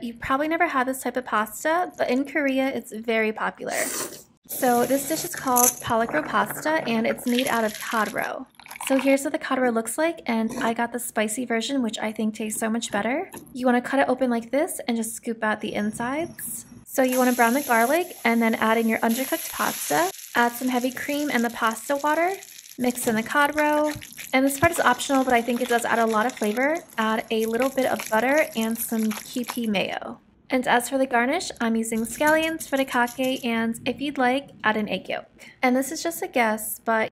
You probably never had this type of pasta, but in Korea it's very popular. So this dish is called pollock roe pasta and it's made out of cod roe. So here's what the cod roe looks like and I got the spicy version which I think tastes so much better. You want to cut it open like this and just scoop out the insides. So you want to brown the garlic and then add in your undercooked pasta. Add some heavy cream and the pasta water. Mix in the cod roe. And this part is optional, but I think it does add a lot of flavor. Add a little bit of butter and some Kewpie mayo. And as for the garnish, I'm using scallions, furikake, and if you'd like, add an egg yolk. And this is just a guess, but